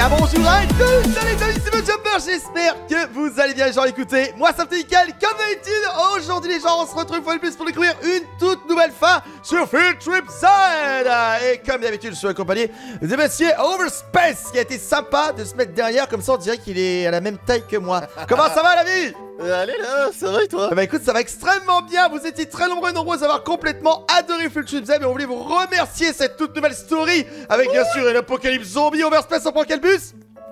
bien bonjour à tous les amis, c'est Jumper, j'espère que vous allez bien les gens, écoutez, moi c'est Nickel, comme d'habitude, aujourd'hui les gens, on se retrouve une fois plus pour découvrir une toute nouvelle fin sur Field Trip Z. Et comme d'habitude, je suis accompagné de monsieur Overspace, qui a été sympa de se mettre derrière, comme ça on dirait qu'il est à la même taille que moi. Comment ça va la vie? Allez là, ça va et toi Bah écoute, ça va extrêmement bien, vous étiez très nombreux nombreux à avoir complètement adoré Full Trip Z Et on voulait vous remercier cette toute nouvelle story Avec bien sûr une apocalypse zombie. Overspace, on prend quel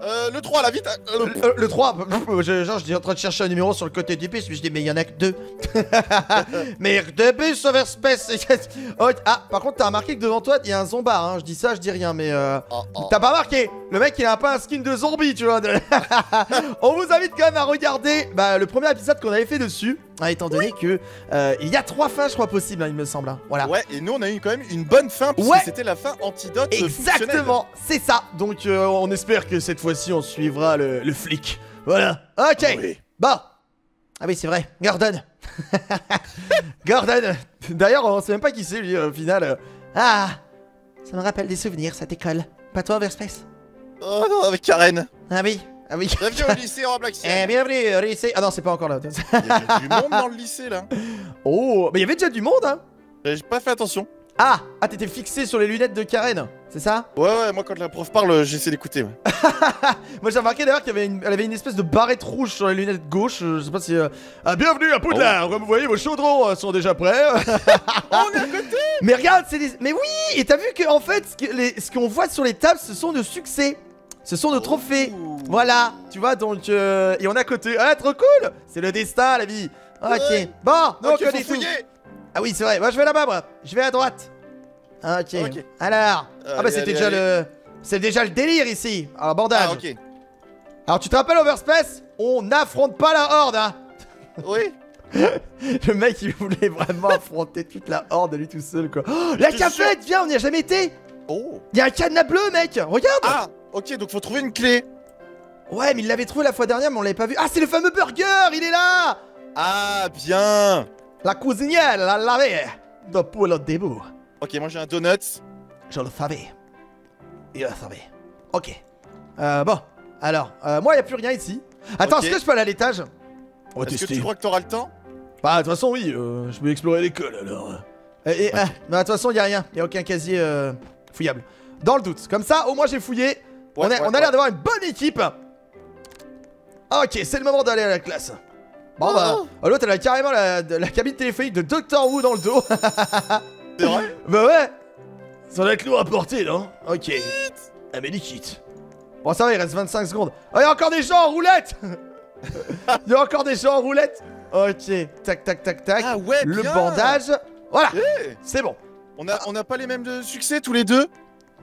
euh, le 3, la vite euh, le, le, 3, je, genre, je dis en train de chercher un numéro sur le côté du bus, mais je dis, mais il y en a que deux. mais deux bus overspace. oh, ah, par contre, t'as remarqué que devant toi, il y a un zombard, hein. Je dis ça, je dis rien, mais euh, oh, oh. T'as pas remarqué Le mec, il a pas un skin de zombie, tu vois. On vous invite quand même à regarder bah, le premier épisode qu'on avait fait dessus. Ah, étant donné que euh, il y a trois fins, je crois, possibles, hein, il me semble. Hein. Voilà. Ouais, et nous, on a eu quand même une bonne fin, parce que c'était la fin antidote. Exactement, c'est ça. Donc, euh, on espère que cette fois-ci, on suivra le, flic. Voilà. Ok. Bon. Ah oui, c'est vrai. Gordon. Gordon. D'ailleurs, on sait même pas qui c'est, lui, au final. Ah. Ça me rappelle des souvenirs, cette école. Pas toi, Overspace Oh non, avec Karen. Ah oui. Ah oui. Bienvenue au lycée en Black Eh, bienvenue au lycée. Ah non, c'est pas encore là. Il y avait du monde dans le lycée là. Oh, mais il y avait déjà du monde, hein. J'ai pas fait attention. Ah, ah t'étais fixé sur les lunettes de Karen, c'est ça? Ouais, ouais, moi quand la prof parle, j'essaie d'écouter. moi j'ai remarqué d'ailleurs qu'elle avait, une, avait une espèce de barrette rouge sur les lunettes gauche. Je sais pas si. Euh, ah, bienvenue à Poudlard oh. Comme vous voyez, vos chaudrons euh, sont déjà prêts. On est à côté Mais regarde, c'est des. Mais oui Et t'as vu que en fait, ce qu'on voit sur les tables, ce sont de succès. Ce sont nos trophées. Voilà, tu vois, donc... Euh, et on est à côté. Ah, trop cool C'est le destin, la vie. Ok. Bon, donc on est Ah oui, c'est vrai. Moi, je vais là-bas, moi. Je vais à droite. Ok. Alors. ah bah, c'était déjà le... C'est déjà le délire, ici. Alors, bandage. Ah, ok. Alors, tu te rappelles, Overspace? On n'affronte pas la horde, hein Oui. le mec, il voulait vraiment affronter toute la horde, lui tout seul, quoi. Oh, la cafette, viens, on n'y a jamais été Oh Il y a un cadenas bleu, mec Regarde Ah Ok, donc faut trouver une clé. Ouais, mais il l'avait trouvé la fois dernière, mais on l'avait pas vu. Ah, c'est le fameux burger Il est là Ah, bien La cuisinière, la lavé de le début. Ok, moi j'ai un donut. Je le savais. Il le savait. Ok. Euh, bon. Alors, euh, moi, il a plus rien ici. Attends, est-ce que je peux aller à l'étage? Est-ce que tu crois que t'auras le temps? Bah, de toute façon, oui. Euh, je peux explorer l'école, alors. Et, et ah, bah, de toute façon, il a rien. Il a aucun casier euh, fouillable. Dans le doute. Comme ça, au moins, j'ai fouillé on, a l'air d'avoir une bonne équipe. Ok, c'est le moment d'aller à la classe. Bon bah, oh. oh l'autre elle a carrément la, cabine téléphonique de Doctor Who dans le dos. c'est vrai? Bah ouais. Ça doit être lourd à porter, non? Ok. Ah mais liquide. Bon ça va, il reste 25 secondes. Oh, il y a encore des gens en roulette Il y a encore des gens en roulette Ok, tac tac tac tac. Ah ouais, Le bandage. Voilà, c'est bon. On a, on a pas les mêmes de succès tous les deux?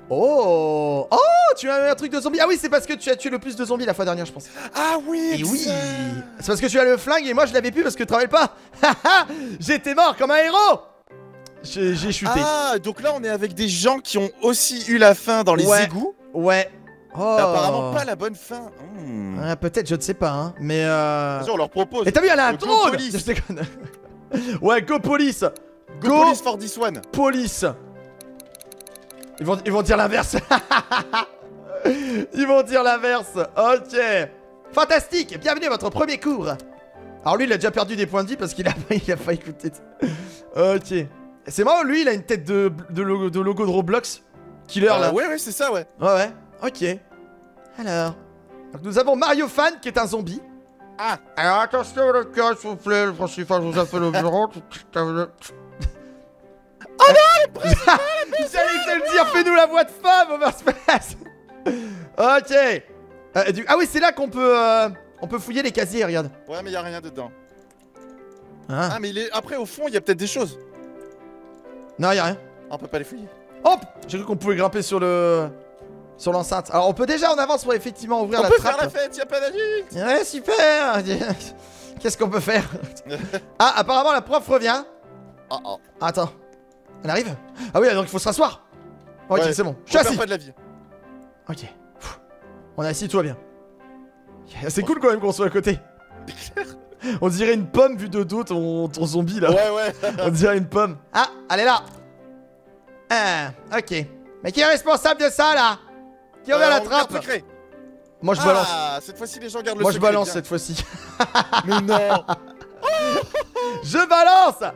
Oh Oh Tu as un truc de zombie Ah oui, c'est parce que tu as tué le plus de zombies la fois dernière, je pense. Ah oui Et oui C'est parce que tu as le flingue et moi je l'avais plus parce que tu travailles pas J'étais mort comme un héros J'ai chuté. Ah, donc là on est avec des gens qui ont aussi eu la fin dans les égouts Ouais. Oh. Apparemment pas la bonne fin. Hmm. Ah, Peut-être, je ne sais pas, hein. Mais euh. on leur propose. Et t'as vu, elle a un drone Ouais, go police Go, go police for this one Police ils vont, ils vont dire l'inverse. ils vont dire l'inverse. Ok. Fantastique. Bienvenue à votre premier cours. Alors lui, il a déjà perdu des points de vie parce qu'il a, il a pas écouté. ok. C'est marrant, lui, il a une tête de, de, logo, de logo de Roblox. Killer, là. Ouais, ouais, c'est ça, ouais. Ouais, ouais. Ok. Alors. Donc nous avons Mario Fan, qui est un zombie. Ah. Alors attention, le cœur, s'il vous plaît. Le principal vous a fait le bureau. Oh non J'allais te le dire, fais-nous la voix de femme, Overspace Ok euh, Ah oui, c'est là qu'on peut... Euh, on peut fouiller les casiers, regarde. Ouais, mais y a rien dedans. Hein ah, mais il est... après, au fond, il y a peut-être des choses. Non, y a rien. Ah, on peut pas les fouiller. Hop J'ai cru qu'on pouvait grimper sur le... Sur l'enceinte. Alors, on peut déjà en avance pour effectivement ouvrir la trappe. On peut faire la fête, y a pas d'adultes Ouais, super Qu'est-ce qu'on peut faire? Ah, apparemment, la prof revient. Oh, oh. Attends. Elle arrive Ah oui, donc il faut se rasseoir Ok, c'est bon. Je suis assis pas de la vie. Ok. On est assis, tout va bien. C'est cool quand même qu'on soit à côté. On dirait une pomme vu de dos, ton, ton zombie là. Ouais, ouais. On dirait une pomme. Ah, elle est là. Ah, ok. Mais qui est responsable de ça là? Qui a ouvert euh, la trappe? Moi je balance. Ah, cette fois-ci les gens gardent le Moi je balance bien. cette fois-ci. Mais non je balance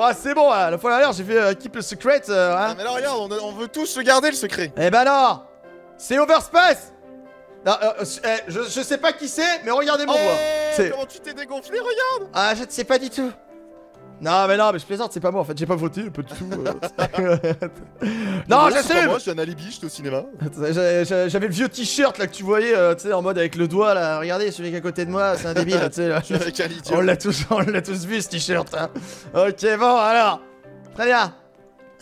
Oh c'est bon, hein, la fois dernière j'ai fait euh, keep le secret. euh, Ah, hein. mais là regarde, on, on veut tous le garder le secret Eh ben non C'est Overspace non, euh, euh, eh, je, je sais pas qui c'est, mais regardez mon doigt. C'est- Comment tu t'es dégonflé, regarde Ah, je ne sais pas du tout. Non, mais non, mais je plaisante, c'est pas moi en fait, j'ai pas voté, pas du tout. euh. non, pas j'assume Moi, j'ai un alibi, j'étais au cinéma. J'avais le vieux t-shirt là que tu voyais, euh, tu sais, en mode avec le doigt là. Regardez, celui qui est à côté de moi, c'est un débile, tu sais. là. Je. On l'a tous, on l'a tous vu ce t-shirt. Hein. Ok, bon, alors. Très bien.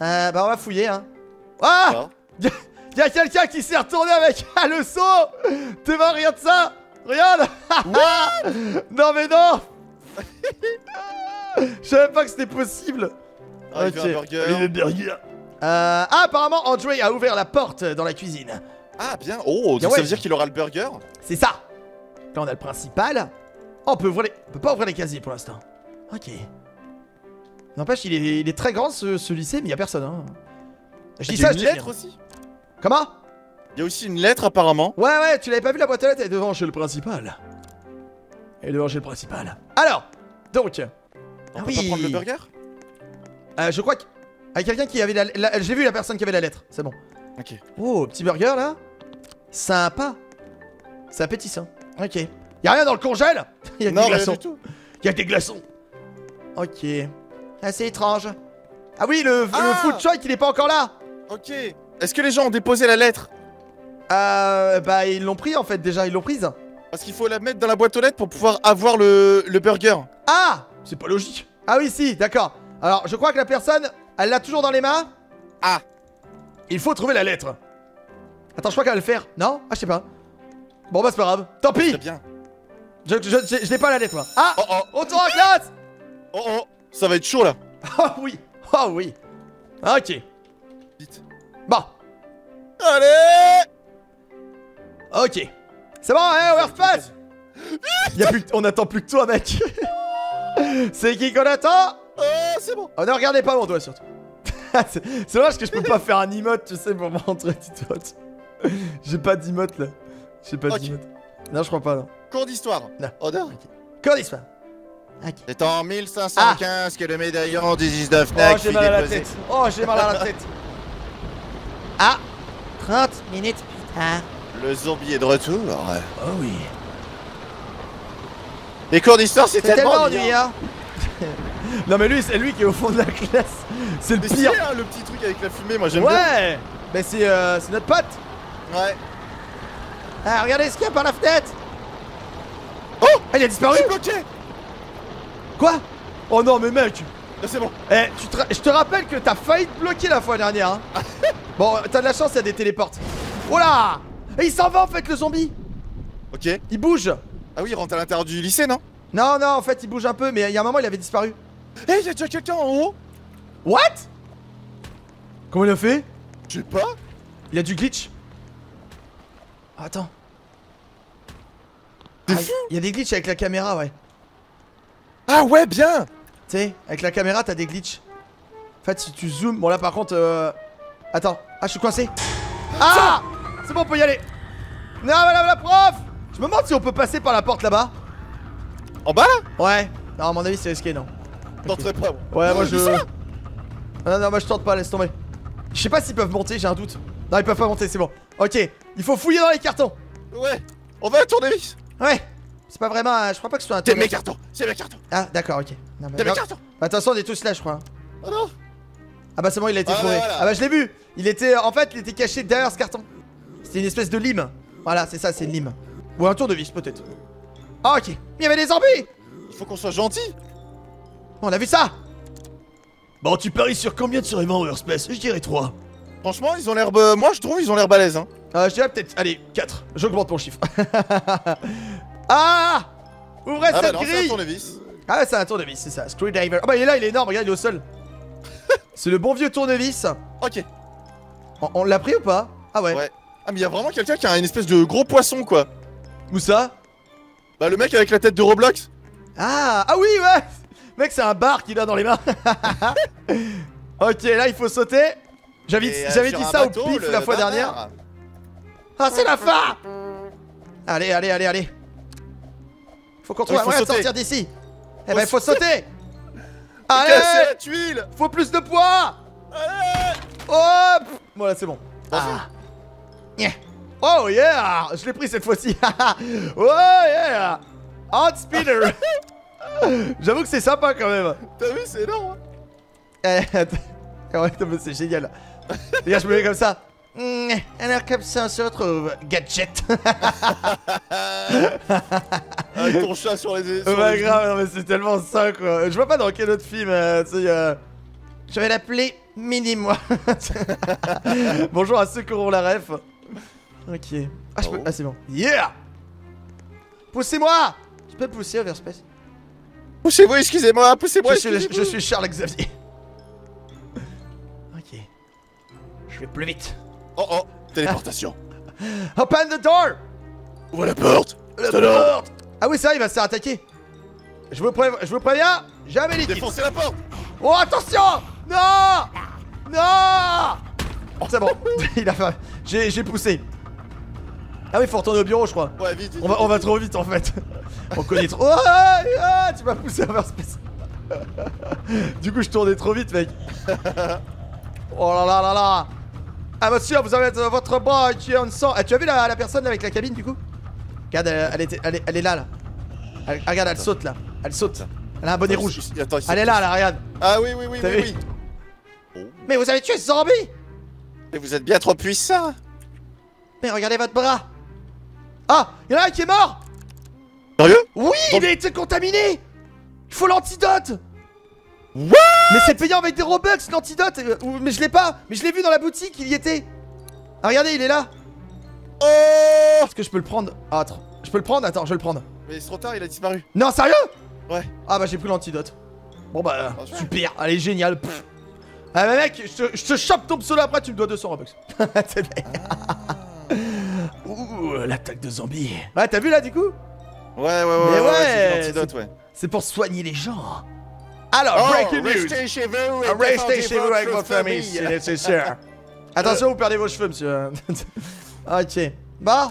Euh, bah, on va fouiller, hein. Ah Ah. Y'a quelqu'un qui s'est retourné avec un leçon Devant, regarde ça Regarde Non, mais non Je savais pas que c'était possible. Ah, il fait un burger. Il veut burger. Euh, ah, apparemment, André a ouvert la porte dans la cuisine. Ah, bien. Oh, donc ça ouais. veut dire qu'il aura le burger C'est ça Là, on a le principal. Oh, on peut ouvrir les... On peut pas ouvrir les casiers pour l'instant. Ok. N'empêche, il est, il est très grand ce, ce lycée, mais il y a personne. Hein. Je dis ça, une je lettre aussi Comment? Il y a aussi une lettre apparemment. Ouais, ouais, tu l'avais pas vu la boîte aux lettres Elle est devant chez le principal. Elle est devant chez le principal. Alors, donc, On Ah peut oui. pas prendre le burger? Euh, je crois que. Ah, quelqu'un qui avait la. la- J'ai vu la personne qui avait la lettre, c'est bon. Ok. Oh, petit burger là. Sympa. C'est appétissant. Ok. Y'a rien dans le congèle Y'a Non, des glaçons. du tout. Y'a des glaçons. Ok. Assez étrange. Ah oui, le, le Ah food truck, il est pas encore là. Ok. Est-ce que les gens ont déposé la lettre? Euh, bah ils l'ont pris en fait déjà, ils l'ont prise. Parce qu'il faut la mettre dans la boîte aux lettres pour pouvoir avoir le, le burger. Ah C'est pas logique. Ah oui, si, d'accord. Alors, je crois que la personne, elle l'a toujours dans les mains. Ah. Il faut trouver la lettre. Attends, je crois qu'elle va le faire. Non? Ah, je sais pas. Bon, bah, c'est pas grave. Tant pis Très bien. Je, je, je, je n'ai pas la lettre, moi. Ah Oh oh. Retour en classe Oh oh. Ça va être chaud là. Oh oui Oh oui Ok. Vite. Bon, Allez ok. C'est bon, hein, que- On attend plus que toi, mec C'est qui qu'on attend Oh, c'est bon. Oh, ne regardez pas mon doigt surtout. c'est dommage que je peux pas faire un emote, tu sais, pour montrer doigt. J'ai pas d'emote là. J'ai pas Ok. d'emote. Non, je crois pas, non. Cours d'histoire. Non. Odeur. Comment dit Ok. C'est en 1515 que le médaillon du 19 Fnac Oh, j'ai fut mal à la déposé. tête. Oh, j'ai mal à la tête. Ah 30 minutes plus tard. Le zombie est de retour. Oh oui. Les cours d'histoire, c'est tellement tellement ennuyant. non, mais lui, c'est lui qui est au fond de la classe. C'est le Mais pire. hein, le petit truc avec la fumée, moi j'aime bien. Ouais Mais c'est euh, c'est notre pote. Ouais. Ah, regardez ce qu'il y a par la fenêtre. Oh Ah, il a disparu Je suis bloqué Quoi? Oh non, mais mec Ah, C'est bon. Eh, tu te je te rappelle que t'as failli te bloquer la fois dernière. Hein. bon, t'as de la chance, il y a des téléportes. Oh là Et il s'en va en fait, le zombie Ok. Il bouge Ah oui, il rentre à l'intérieur du lycée, non? Non, non, en fait, il bouge un peu, mais il y a un moment, il avait disparu. Eh, il y a déjà quelqu'un en haut What? Comment il a fait? Je sais pas. Il a du glitch. Attends. Ah, Il y a des glitches avec la caméra, ouais. Ah ouais, bien Tu sais, avec la caméra, t'as des glitches. En fait, si tu zoomes. Bon, là, par contre. Euh... Attends. Ah, je suis coincé. Ah C'est bon, on peut y aller. Non, madame la prof Je me demande si on peut passer par la porte là-bas. En bas là? Ouais. Non, à mon avis, c'est risqué, non. Tenterai pas, moi. Ouais, moi je. Ah, non, non, moi je tente pas, laisse tomber. Je sais pas s'ils peuvent monter, j'ai un doute. Non, ils peuvent pas monter, c'est bon. Ok, il faut fouiller dans les cartons. Ouais. On va à tournevis. Ouais. C'est pas vraiment. Je crois pas que ce soit un C'est tournoi. mes cartons. C'est mes cartons. Ah, d'accord, ok. Non, mais C'est mes cartons. Bah, façon, on est tous là, je crois. Oh non. Ah, bah, c'est bon, il a été Ah, trouvé. voilà. Ah, bah, je l'ai vu. Il était. En fait, il était caché derrière ce carton. C'était une espèce de lime. Voilà, c'est ça, c'est une lime. Ou un tournevis, peut-être. Ah, ok. Mais il y avait des zombies Il faut qu'on soit gentil. On a vu ça Bon, tu paries sur combien de survivants Overspace Je dirais 3. Franchement, ils ont l'air. euh, moi, je trouve ils ont l'air balèzes. Hein. Euh, je dirais peut-être. Allez, 4. J'augmente mon chiffre. ah Ouvrez Ah bah cette non, un grille tournevis. Ah, c'est un tournevis, c'est ça. Screwdriver. Ah bah, il est là, il est énorme, regarde, il est au sol. c'est le bon vieux tournevis. Ok. On, on l'a pris ou pas? Ah ouais. Ouais. Ah, mais il y a vraiment quelqu'un qui a une espèce de gros poisson, quoi. Où ça Bah, le mec avec la tête de Roblox. Ah Ah oui, ouais Mec, c'est un bar qu'il a dans les mains. ok, là, il faut sauter. J'avais euh, dit ça au pif la fois dernière. Ah, c'est la fin Allez, allez, allez, allez. Faut qu'on trouve un moyen de sortir d'ici. Eh ben, faut sauter. Allez la tuile Faut plus de poids Allez Hop Voilà, c'est bon. Ah. Yeah. Oh yeah Je l'ai pris cette fois-ci. oh yeah Hot speeder J'avoue que c'est sympa quand même. T'as vu, c'est énorme hein Eh, c'est génial. Regarde, je me mets comme ça. Mm, Alors comme ça, on se retrouve. Gadget. Avec ton chat sur les... Sur Ouais, les grave, non, mais c'est tellement ça, quoi. Je vois pas dans quel autre film, euh, tu sais, euh, Je vais l'appeler Mini-moi. Bonjour à ceux qui auront la ref. Ok. Ah, je peux... Ah, c'est bon. Yeah Poussez-moi Je peux pousser Overspace Poussez-vous, excusez-moi, poussez-moi, je, suis, je excusez-vous. suis Charles Xavier. Ok. Je vais plus vite. Oh oh, téléportation. Open the door Ouvre la porte La porte Ah oui, ça, il va se faire attaquer. Je vous, prév- je vous préviens, jamais les. Défoncez la porte Oh attention Non Non C'est bon, il a fait... J'ai j'ai poussé. Ah oui, faut retourner au bureau, je crois. Ouais, vite, vite, On va, on va trop vite en fait. On connaît trop. Oh, tu m'as poussé à faire space. du coup, je tournais trop vite, mec. Oh là là là là. Ah, monsieur, vous avez euh, votre bras qui est en sang. Ah, tu as vu la, la personne avec la cabine du coup? Regarde, elle, elle était, elle, est, elle est là, là. Elle- ah, regarde, elle saute là. Elle saute. Elle a un bonnet Attends, rouge. ici- attends, ici. Elle est là, là, regarde. Ah oui, oui, oui, oui, oui. Mais vous avez tué ce zombie? Mais vous êtes bien trop puissant Mais regardez votre bras Ah Il y en a un qui est mort Sérieux Oui Il a été contaminé Il faut l'antidote What Mais c'est payant avec des Robux l'antidote euh, Mais je l'ai pas Mais je l'ai vu dans la boutique, il y était Ah regardez, il est là Oh Est-ce que je peux le prendre? Ah attends, je peux le prendre? Attends, je vais le prendre. Mais c'est trop tard, il a disparu. Non, sérieux? Ouais. Ah bah j'ai pris l'antidote. Bon bah, Ah, super. allez, génial. Pff. Ah bah mec, je te, chope ton pseudo après, tu me dois 200 Robux. Vrai. Ouh, l'attaque de zombies. Ouais, t'as vu là du coup? Ouais, ouais, ouais, Mais ouais, ouais, ouais, c'est ouais. C'est pour soigner les gens. Alors, Oh, breaking news. restez chez vous et Restez défendez chez vous avec votre famille, si nécessaire. Attention, vous perdez vos cheveux, monsieur. ok. Bon.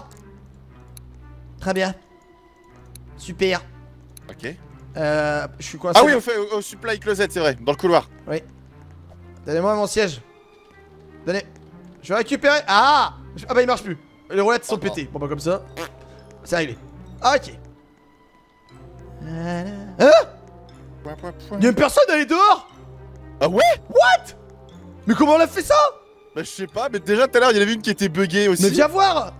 Très bien. Super. Ok. Euh, je suis coincé. Ah oui, on fait au, au supply closet, c'est vrai, dans le couloir. Donnez-moi mon siège. Donnez. Je vais récupérer. Ah Ah bah il marche plus. Les roulettes sont pétées. Bon bah comme ça. C'est réglé. Ok. Hein. Y'a une personne, elle est dehors Ah ouais What Mais comment on a fait ça Bah je sais pas, mais déjà tout à l'heure il y en avait une qui était buggée aussi. Mais viens voir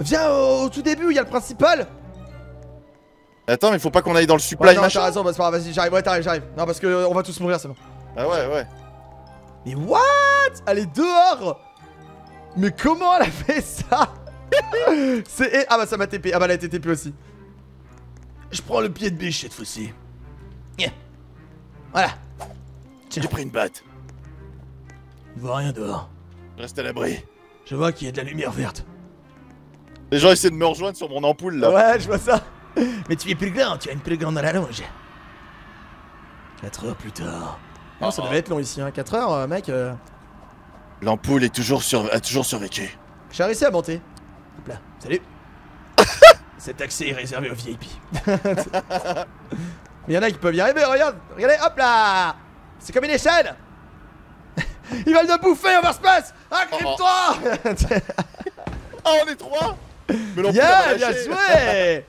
Viens au, au tout début, il y a le principal Attends, mais faut pas qu'on aille dans le Ouais, supply non, t'as machin. raison, bah c'est pas grave, vas-y, j'arrive, ouais, t'arrives, j'arrive. Non, parce que euh, on va tous mourir, c'est bon. Ah ouais, ouais. Mais what Elle est dehors Mais comment elle a fait ça? C'est... Ah bah ça m'a TP, ah bah elle a été TP aussi. Je prends le pied de biche cette fois-ci. Yeah. Voilà. J'ai pris une batte. Je vois rien dehors. Reste à l'abri. Je vois qu'il y a de la lumière verte. Les gens essaient de me rejoindre sur mon ampoule là. Ouais, je vois ça. Mais tu es plus grand, tu as une plus grande rallonge. 4 heures plus tard. Oh, ça Oh. devait être long ici, hein. 4 heures, euh, mec. euh, L'ampoule est toujours sur... a toujours survécu. J'ai réussi à monter. Hop là, salut. Cet accès est réservé aux VIP. Mais y en a qui peuvent y arriver, regarde Regardez, hop là C'est comme une échelle Ils veulent nous bouffer, overspace Agrippe-toi Ah, on est trois Mais l'ampoule Yeah, a bien joué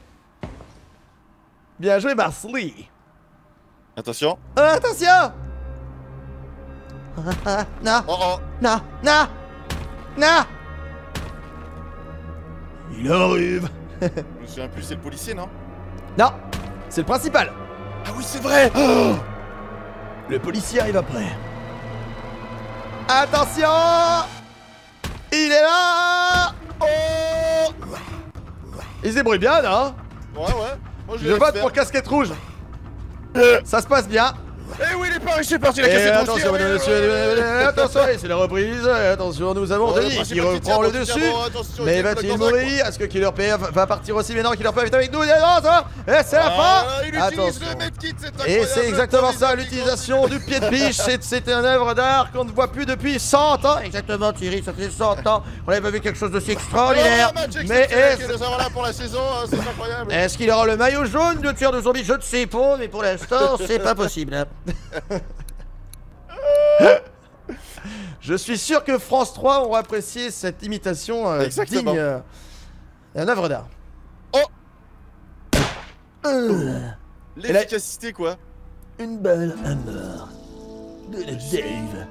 Bien joué, Marsley Attention. Euh, Attention Non, Oh oh. non, non Non Il arrive. Je me souviens plus, c'est le policier, non? Non C'est le principal. Ah oui, c'est vrai. Le policier arrive après. Attention! Il est là! Oh! Il se débrouille bien, non Ouais, ouais. Moi, je vote pour casquette rouge. Ça se passe bien Eh oui, il est pas c'est parti la Et cassette attention, mesdames et messieurs, attention, c'est la reprise. Attention, nous avons Denis qui reprend le dessus. Mais va-t-il mourir Est-ce que Killer P va partir aussi Mais non, Killer P est avec nous. Et c'est la fin Attention. Et c'est exactement ça, l'utilisation du pied de biche. C'est une œuvre d'art qu'on ne voit plus depuis 100 ans. Exactement, Thierry, ça fait 100 ans. On n'avait pas vu quelque chose d'aussi extraordinaire. Mais est-ce qu'il aura le maillot jaune de tueur de zombies? Je ne sais pas, mais pour l'instant, c'est pas possible. Je suis sûr que France 3 aura apprécié cette imitation euh, Exactement. digne euh, d'un œuvre d'art. Oh Euh, L'efficacité quoi Une balle à mort de Dave.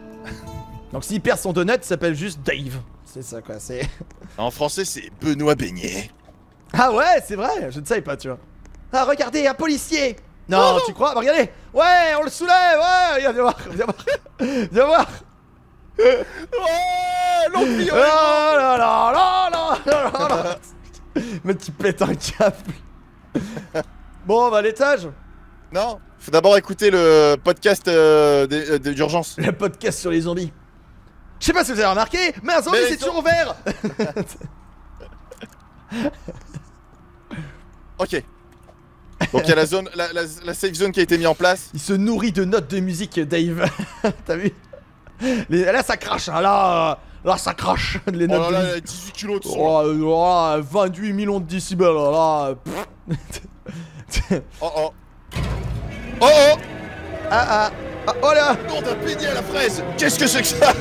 Donc s'il perd son donut, il s'appelle juste Dave. C'est ça quoi, c'est... En français c'est Benoît Beignet. Ah ouais, c'est vrai, je ne savais pas, tu vois. Ah, regardez, un policier Non, tu crois? Bah, Regardez. Ouais, on le soulève Ouais, viens, viens voir, viens voir Viens voir. Oh L'oncle Oh là là là là là là Mais tu pètes un câble. Bon, on va à l'étage. Non, faut d'abord écouter le podcast euh, des- euh, d'urgence. Le podcast sur les zombies. Je sais pas si vous avez remarqué, mais un zombie c'est toujours vert Ok. Donc il y a la zone, la, la, la safe zone qui a été mise en place. Il se nourrit de notes de musique, Dave. T'as vu Les- Là, ça crache, hein, là, euh, là, ça crache, les Oh notes là de là, musique. il y a 18 kilos de son. Oh, euh, voilà, 28 millions de décibels, là. là, pff. Oh oh. Oh oh ah, ah, ah, oh là Non, t'as peigné à la fraise Qu'est-ce que c'est que ça?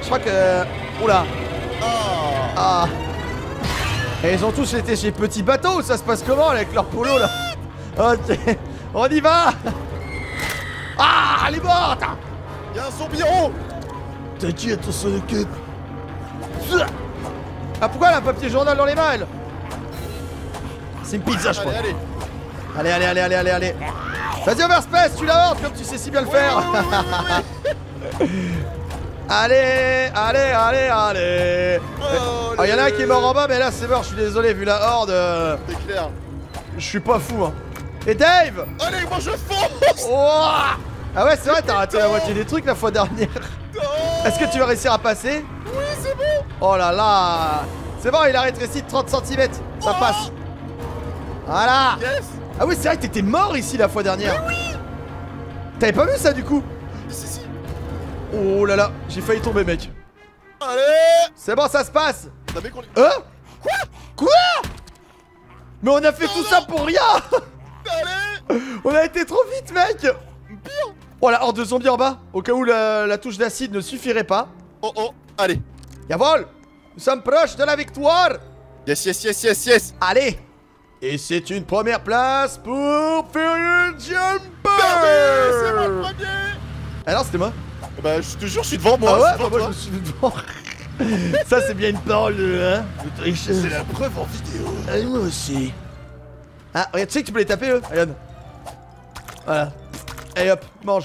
Je crois que... Oula Ah Ah Et ils ont tous été chez Petit Bateau, ça se passe comment avec leur polo, là? Ok, on y va Ah, elle est morte Y'a un zombie T'inquiète, on s'en occupe. Ah, pourquoi elle a un papier journal dans les mains, elle C'est une pizza, je crois. allez Allez, allez, allez, allez, allez, allez. Vas-y, Overspace, tu la hordes comme tu sais si bien le faire. allez, allez, allez, allez. Oh, Ah, y'en a un qui est mort en bas, mais là, c'est mort, je suis désolé, vu la horde. euh, C'est clair Je suis pas fou, hein. Et Dave Allez, moi je fonce Ouah Ah ouais, c'est vrai, t'as raté la moitié des trucs la fois dernière. Oh Est-ce que tu vas réussir à passer Oui, c'est bon. Oh là là. C'est bon, il a rétréci de 30 cm. Ça Oh. passe. Voilà. Yes. Ah oui, c'est vrai que t'étais mort ici la fois dernière. oui. T'avais pas vu ça du coup Si, si Oh là là, j'ai failli tomber, mec. Allez. C'est bon, ça se passe. Hein? Quoi? Quoi? Mais on a fait tout ça pour rien Allez On a été trop vite, mec Pire Oh la horde de zombies en bas, au cas où la, la touche d'acide ne suffirait pas. Oh oh Allez Yavol Nous sommes proches de la victoire Yes, yes, yes, yes, yes Allez Et c'est une première place pour Furious Jumper C'est moi le premier Ah non, c'était moi. Bah, je te jure, je suis devant moi ah ouais je suis bah devant moi je me suis devant. Ça c'est bien une parole de hein. C'est la preuve en vidéo Ah, moi aussi. Ah, regarde, tu sais que tu peux les taper eux Regarde. Voilà. Allez hop, mange.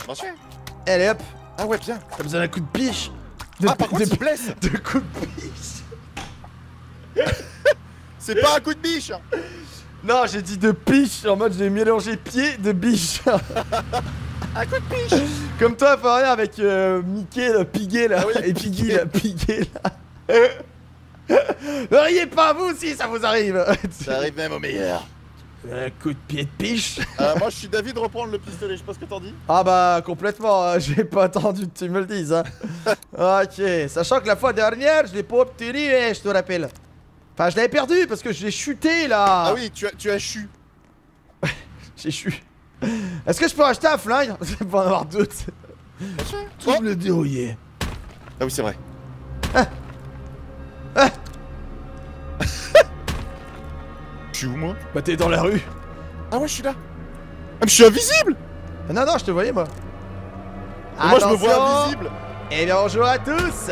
Allez hop, Ah ouais, bien t'as besoin d'un coup de piche. De, Ah, par contre, de, blesse de coup de piche. C'est pas un coup de biche Non, j'ai dit de piche en mode j'ai mélangé pied de biche. Un coup de biche Comme toi, faut rien avec euh, Mickey, là, Piguet là, Ah oui, et Piggy là, Piguet là. Ne riez pas vous si ça vous arrive. Ça arrive même au meilleur Un coup de pied de piche. Euh, moi je suis David, reprendre le pistolet, je sais pas ce que t'en dis. Ah bah complètement, hein, j'ai pas attendu que tu me le dises. Hein. ok, sachant que la fois dernière, je l'ai pas obtenu, hein, je te rappelle. Enfin, je l'avais perdu parce que j'ai chuté là. Ah oui, tu as, tu as chu. J'ai chu. Est-ce que je peux acheter un flingue? Pour en avoir deux. Tu Oh. me le dérouiller. Ah oui, c'est vrai. Ah. Je suis où moi Bah t'es dans la rue. Ah ouais, je suis là. Ah, mais je suis invisible Ah, Non, non, je te voyais moi. Et Moi je me vois invisible. Eh bien bonjour à tous.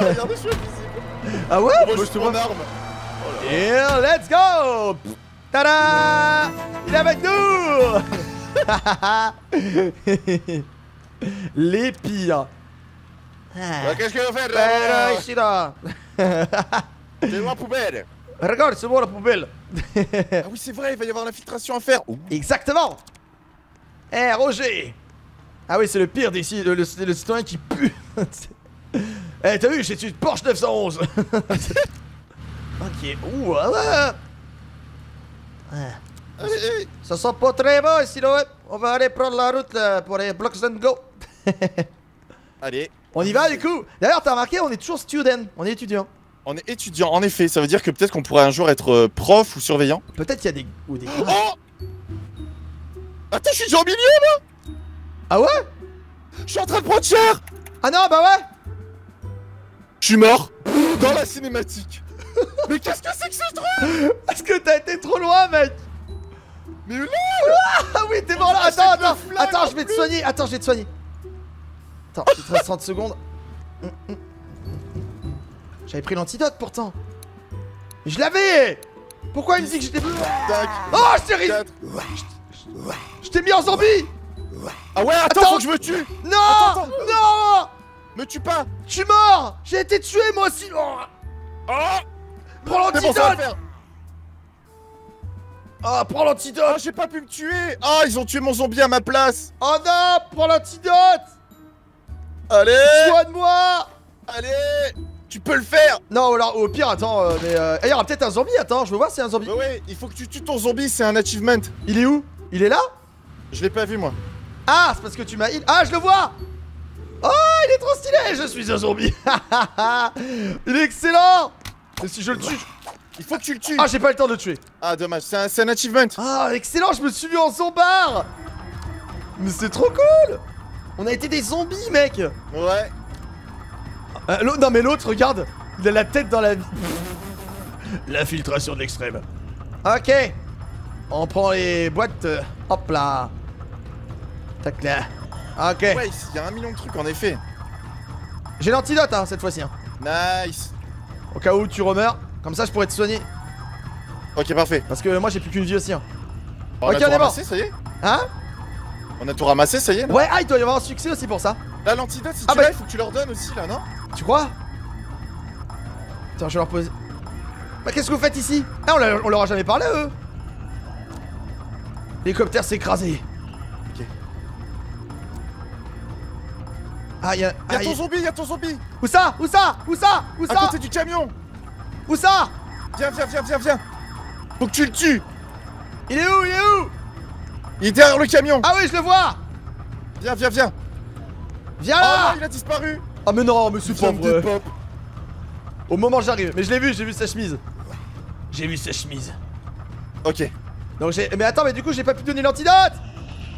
Regardez, je suis invisible. Ah ouais Moi je suis en arme Et let's go. Tada. Il est avec nous. Les pires. Bah, Qu'est-ce qu'il va faire là ici là C'est ma poubelle. Regarde, c'est moi la poubelle Ah oui, c'est vrai, il va y avoir l'infiltration à faire Ouh. Exactement Eh Roger Ah oui, c'est le pire d'ici, le, le, le citoyen qui pue. Eh, t'as vu, j'ai une Porsche 911. ok, ouh, ah. Ouais. Allez, allez. Ça sent pas très bon ici, là. On va aller prendre la route là, pour les Blocks and Go. Allez. On y va du coup D'ailleurs, t'as remarqué, on est toujours student, on est étudiant. On est étudiant, en effet. Ça veut dire que peut-être qu'on pourrait un jour être euh, prof ou surveillant. Peut-être qu'il y a des. Ou des... Oh Attends, je suis déjà au milieu Ah ouais Je suis en train de prendre cher Ah non, bah ouais Je suis mort Dans la cinématique Mais qu'est-ce que c'est que ce truc Parce que t'as été trop loin, mec Mais non Ah oui, t'es mort là Ah, Attends, attends Attends, en je vais te soigner Attends, je vais te soigner Attends, il te reste 30 secondes. J'avais pris l'antidote pourtant. Je l'avais Pourquoi il me dit que j'étais... Oh, je t'ai. Je t'ai mis en zombie Ah ouais, attends, Attends. faut que je me tue. Non Attends, attends. Non. Me tue pas. Je suis mort. J'ai été tué moi aussi. Oh, Oh. Prends va le l'antidote. Faire Oh, prends l'antidote. J'ai pas pu me tuer. Oh, ils ont tué mon zombie à ma place. Oh non Prends l'antidote. Allez. Soigne-moi Allez Tu peux le faire Non, alors au pire, attends, euh, mais... Euh... eh, Il y aura peut-être un zombie, attends, je veux voir a un zombie. Ouais, ouais, il faut que tu tues ton zombie, c'est un achievement. Il est où? Il est là? Je l'ai pas vu, moi. Ah, c'est parce que tu m'as heal. Ah, je le vois Oh, il est trop stylé Je suis un zombie Il est excellent Et si je le tue... Il faut que tu le tues Ah, j'ai pas le temps de le tuer. Ah, dommage, c'est un, c'est un achievement Ah, excellent, je me suis vu en zombard Mais c'est trop cool On a été des zombies, mec Ouais. Euh, l'autre- Non, mais l'autre, regarde Il a la tête dans la vie. L'infiltration de l'extrême. Ok On prend les boîtes. euh, hop là Tac là. Ok. Ouais, il y a un million de trucs, en effet. J'ai l'antidote, hein, cette fois-ci. hein. Nice Au cas où tu remeurs. Comme ça, je pourrais te soigner. Ok, parfait. Parce que moi, j'ai plus qu'une vie aussi. Hein. On Ok, a on tout est bon. ramassé, ça y est Hein? On a tout ramassé, ça y est là Ouais, ah, il doit y avoir un succès aussi pour ça. Là, l'antidote, si Ah tu bah- l'as, il faut que tu leur donnes aussi, là, non? Tu crois Tiens, je vais leur poser. Bah, qu'est-ce que vous faites ici Ah, on, leur a jamais parlé, eux. L'hélicoptère s'est écrasé. Ok. Ah, y'a. Y'a Ah, ton y- zombie, y'a ton zombie. Où ça? Où ça? Où ça? Où À ça? côté du camion. Où ça? Viens, viens, viens, viens, viens. Faut que tu le tues. Il est où? Il est où? Il est derrière le camion. Ah oui, je le vois. Viens, viens, viens. Viens Oh là non, il a disparu Ah, mais non, mais c'est pas Zombie vrai. pop Au moment où j'arrive. Mais je l'ai vu, j'ai vu sa chemise. J'ai vu sa chemise. Ok. Donc j'ai. Mais attends, mais du coup, j'ai pas pu donner l'antidote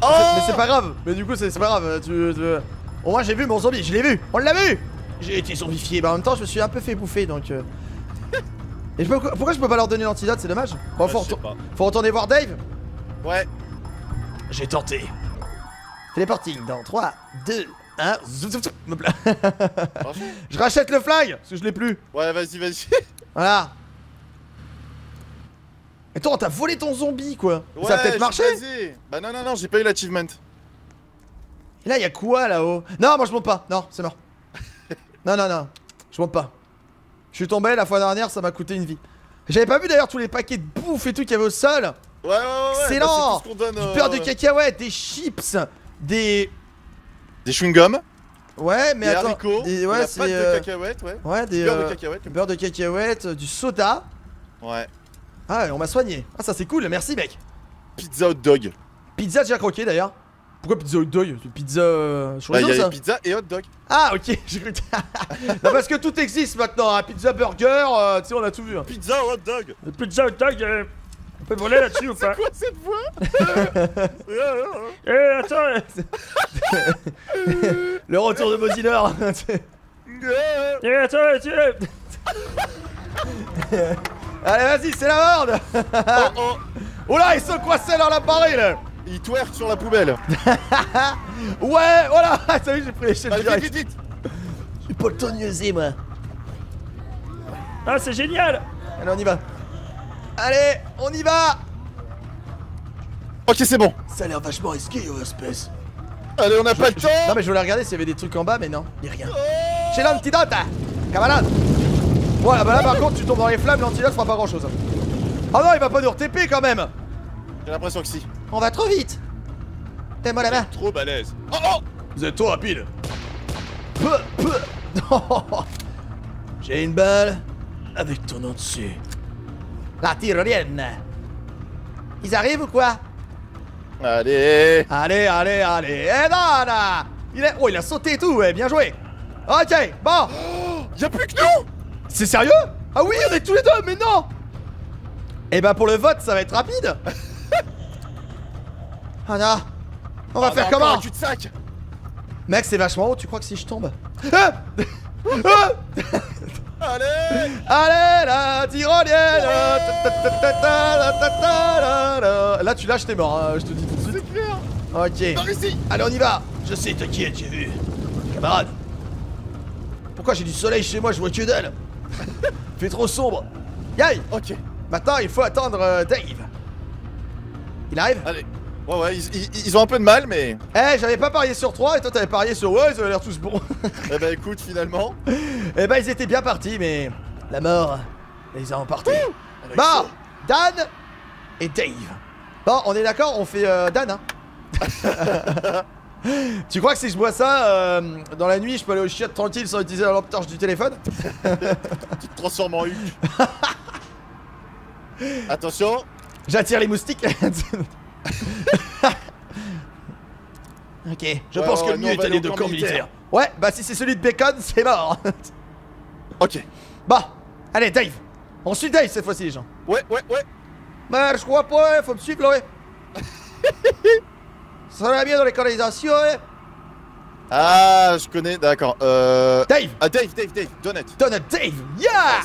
Oh Mais c'est pas grave. Mais du coup, c'est pas grave. Tu, tu- Au moins, j'ai vu mon zombie. Je l'ai vu. On l'a vu. J'ai été zombifié. Bah, en même temps, je me suis un peu fait bouffer donc. euh. Et je peux- pourquoi je peux pas leur donner l'antidote? C'est dommage. Bon, faut, Ouais, je sais retour- pas. faut retourner voir Dave. Ouais. J'ai tenté. Téléporting dans 3, 2, 1. Zoom, zoom, zoom. Me pla- Franchement. je rachète le flag parce que je l'ai plus. Ouais, vas-y, vas-y. Voilà. Et toi, t'as volé ton zombie quoi. Ouais, Ça a peut-être marché? Bah non, non, non, j'ai pas eu l'achievement. Et là, y a quoi là-haut? Non, moi je monte pas. Non, c'est mort. non, non, non. Je monte pas. Je suis tombé la fois dernière, ça m'a coûté une vie. J'avais pas vu d'ailleurs tous les paquets de bouffe et tout qu'il y avait au sol. Ouais, ouais, ouais. Excellent. bah, c'est tout ce qu'on donne, Du euh, beurre de cacahuètes, des chips, des. Des chewing-gums, Ouais, mais des attends. haricots, des- de Ouais, la c'est. pâte euh, de cacahuètes, ouais. Ouais, des. Du beurre de euh, cacahuètes. du beurre de cacahuètes, du soda. Ouais. Ah, on m'a soigné. Ah, ça c'est cool, merci mec. Pizza hot dog. Pizza déjà croqué d'ailleurs. Pourquoi pizza hot dog? Pizza euh, sur Bah, les il y a ça les pizzas et hot dog. Ah ok, j'ai cru que... non parce que tout existe maintenant, hein. pizza burger, euh, tu sais on a tout vu. hein. Pizza hot dog. Pizza hot dog, euh, peut voler là-dessus ou pas? Quoi cette voix? Eh, attends, euh, Le retour de Mozilla. eh, attends, tu Allez vas-y, c'est la horde Oh oh Oh là, ils sont coincés dans l'appareil là Il twerk sur la poubelle. Ouais, voilà T'as vu, j'ai pris les chefs Allez, direct. vite, vite, suis pas le toniosé moi. ah, c'est génial Allez, on y va. Allez, on y va Ok, c'est bon. Ça a l'air vachement risqué, espèce. Allez, on n'a pas le Non temps. mais je voulais regarder s'il y avait des trucs en bas, mais non, y a rien. J'ai l'antidote, hein, camarade Voilà, bah là par contre, tu tombes dans les flammes, l'antidote fera pas grand chose. Oh non, il va pas nous re-TP quand même J'ai l'impression que si. On va trop vite T'es-moi la main Trop balèze. Oh oh Vous êtes trop rapide. Peu, peu. J'ai une balle avec ton nom dessus. La tyrolienne. Ils arrivent ou quoi? Allez. Allez, allez, allez. Eh non, là il est... Oh, il a sauté et tout, ouais, bien joué. Ok, bon. Y'a plus que nous? C'est sérieux? Ah oui, on est tous les deux, mais non. Eh ben pour le vote, ça va être rapide. Ah non On va Ah, faire bah, comment? un cul-de-sac Mec, c'est vachement haut, tu crois que si je tombe? Ah Ah Allez Allez, la tyrolienne. Là, tu lâches, t'es mort, hein, je te dis tout de suite. C'est clair Ok. Par ici Allez, on y va Je sais, t'inquiète, j'ai vu. Camarade. Pourquoi j'ai du soleil chez moi, je vois que dalle fait trop sombre. Yay Ok, Maintenant, il faut attendre euh, Dave. Il arrive allez. Ouais, ouais, ils, ils- ils ont un peu de mal, mais... Eh, j'avais pas parié sur 3 et toi t'avais parié sur ouais, ils ont l'air tous bons. Eh ben écoute, finalement... eh ben, ils étaient bien partis, mais la mort les a emportés. ça- Dan et Dave. Bon, on est d'accord, on fait euh, Dan, hein Tu crois que si je bois ça euh, dans la nuit, je peux aller au chiottes tranquille sans utiliser la lampe torche du téléphone? Tu te transformes en Hulk. Attention J'attire les moustiques. ok, je Ouais, pense ouais, que le mieux est aller de camp militaire. Ouais, bah si c'est celui de Bacon, c'est mort. Ok. bon, allez Dave. On suit Dave cette fois-ci les gens. Ouais, ouais, ouais. Mais je crois pas, hein, faut me suivre là, ouais. Ça va bien dans les canalisations, ouais. Ah, je connais, d'accord. Euh... Dave, Ah, Dave, Dave, Dave, Donut. donne à Dave. Yeah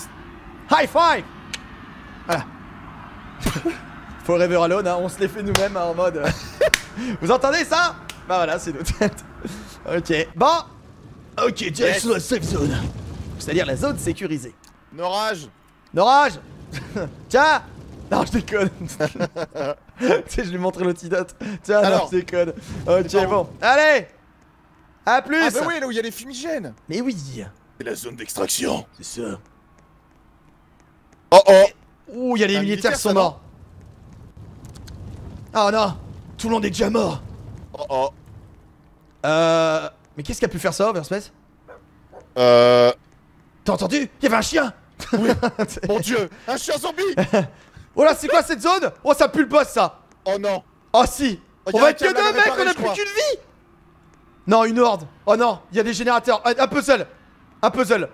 High five Voilà. Faut rêver alone, hein, on se les fait nous-mêmes hein, en mode. euh, Vous entendez ça? Bah voilà, c'est nos têtes. ok, bon. Ok, direction la safe zone. C'est-à-dire la zone sécurisée. Norage. Norage Tiens Non, je déconne Tu sais, je lui montrais l'antidote. Tiens, non, Alors je déconne. Ok, bon. Allez À plus Ah bah oui, là où il y a les fumigènes. Mais oui C'est la zone d'extraction. C'est ça. Oh oh Ouh, il y a les militaires qui sont morts. Oh non Tout le monde est déjà mort. Oh oh. Euh... Mais qu'est-ce qui a pu faire ça, Overspace? Euh... T'as entendu? Il y avait un chien. Mon dieu. Un chien zombie. Oh là, c'est quoi cette zone? Oh, ça pue le boss, ça. Oh non. Oh si. Oh, On va être que deux, mec On a plus qu'une vie. Non, une horde. Oh non, il y a des générateurs. Un un puzzle. Un puzzle.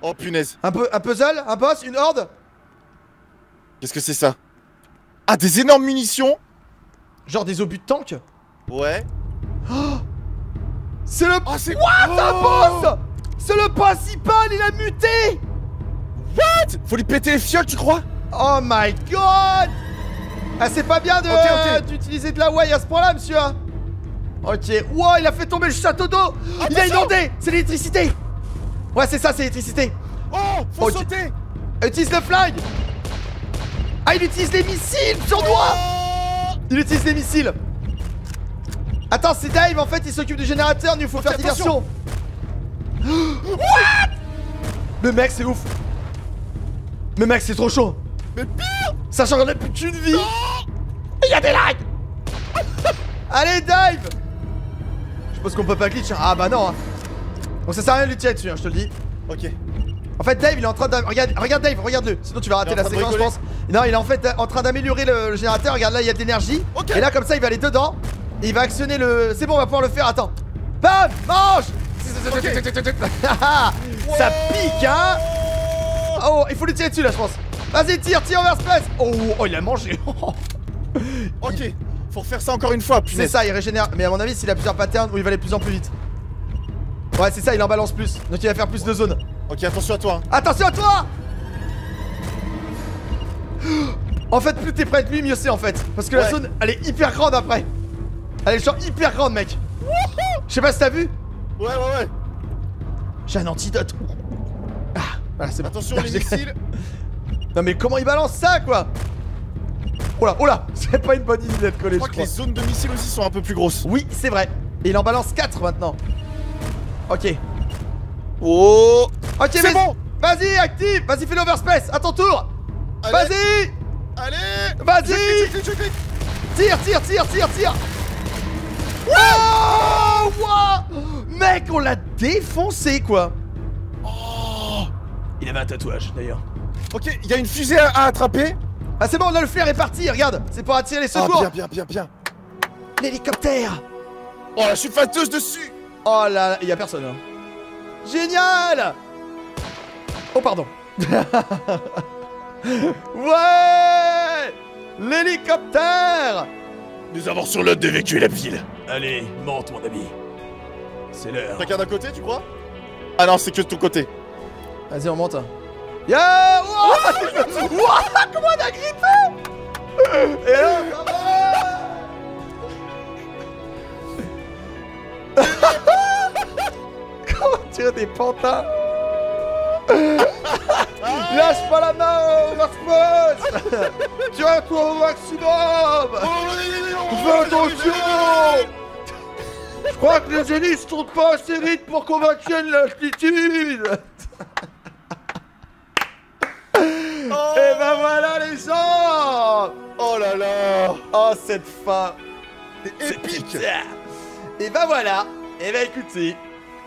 Oh punaise. Un, peu, un puzzle Un boss Une horde. Qu'est-ce que c'est ça? Ah, des énormes munitions Genre des obus de tank Ouais. C'est le... Oh, c'est... What Oh boss C'est le principal, il a muté What Faut lui péter les fioles, tu crois Oh my god Ah c'est pas bien de Ok, ok. d'utiliser de la way à ce point là monsieur hein. Ok, wow il a fait tomber le château d'eau. Il a inondé. C'est l'électricité. Ouais c'est ça c'est l'électricité. Oh Faut sauter. Utilise le flingue. Ah il utilise les missiles sur Oh Il utilise les missiles. Attends c'est Dave en fait il s'occupe du générateur nous il faut faire diversion. What? Le mec c'est ouf. Mais mec c'est trop chaud. Mais pire! Sachant qu'on a plus qu'une vie. Il y a des lags. Allez dive Je suppose qu'on peut pas glitch hein. Ah bah non hein. Bon ça sert à rien de lui tirer dessus hein, je te le dis. Ok. En fait Dave il est en train de... Regarde, regarde Dave, regarde-le. Sinon tu vas rater la séquence je pense. Non il est en fait en train d'améliorer le, le générateur. Regarde là il y a de l'énergie. Et là comme ça il va aller dedans. Et il va actionner le... C'est bon on va pouvoir le faire, attends. Bam Mange. Ça pique hein. Oh il faut lui tirer dessus là je pense. Vas-y tire, tire vers space Oh, oh il a mangé. Ok. Faut refaire ça encore une fois, C'est ça, il régénère. Mais à mon avis, s'il a plusieurs patterns, où il va aller de plus en plus vite. Ouais, c'est ça, il en balance plus. Donc il va faire plus de zones. Ok, attention à toi. hein. Attention à toi En fait, plus t'es près de lui, mieux c'est en fait. Parce que la zone, elle est hyper grande après. Elle est genre hyper grande, mec. Je sais pas si t'as vu. Ouais, ouais, ouais. J'ai un antidote. Ah, voilà, c'est bon. Attention les je missiles. Non, mais comment il balance ça, quoi? Oh là, oh là C'est pas une bonne idée d'être collé, Je je crois que crois. les zones de missiles aussi sont un peu plus grosses. Oui, c'est vrai. Et il en balance 4 maintenant. Ok. Oh Ok, C'est mais bon Vas-y, active Vas-y, fais l'overspace À ton tour. Vas-y Allez Vas-y. Tire, tire, tire, tire, tire Oh mec, on l'a défoncé, quoi. Oh Il avait un tatouage d'ailleurs. Ok, il y a une fusée à, à attraper. Ah, c'est bon, là, le flair est parti, regarde. C'est pour attirer les Ah, secours. bien, bien, bien, bien. L'hélicoptère. Oh, la chufateuse dessus. Oh là, là, il y a personne. hein. Génial Oh pardon. ouais L'hélicoptère Nous avons sur l'autre d'évacuer la ville. Allez, monte mon ami. C'est l'heure. Chacun d'un côté, tu crois? Ah non, c'est que de ton côté. Vas-y, on monte. Yeah Wouah Wouah Comment on a grippé? Et là, comment Comment tirer des pantins Lâche pas la main, Marsmos Tiens-toi au maximum. Fais attention. Je crois que les hélices tournent pas assez vite pour qu'on maintienne l'altitude. Et ben voilà les gens. Oh là là. Oh cette fin. C'est épique. Et ben voilà. Et ben écoutez,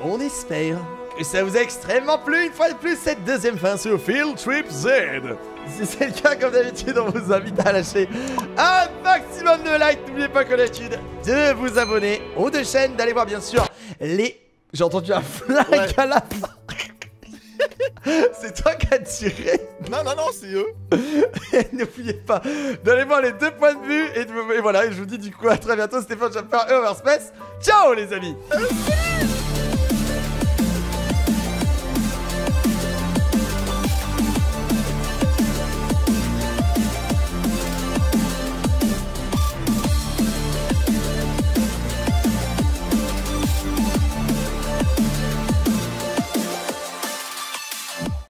on espère. Que ça vous a extrêmement plu. Une fois de plus cette deuxième fin sur Field Trip Z. Si c'est le cas comme d'habitude, on vous invite à lâcher un maximum de likes. N'oubliez pas comme d'habitude de vous abonner aux deux chaînes, d'aller voir bien sûr les... J'ai entendu un flag Ouais. à la fin. C'est toi qui as tiré. Non, non, non, c'est eux. N'oubliez pas d'aller voir les deux points de vue. Et, de- et voilà, et je vous dis du coup à très bientôt, Stéphane Jumper et Overspace. Ciao les amis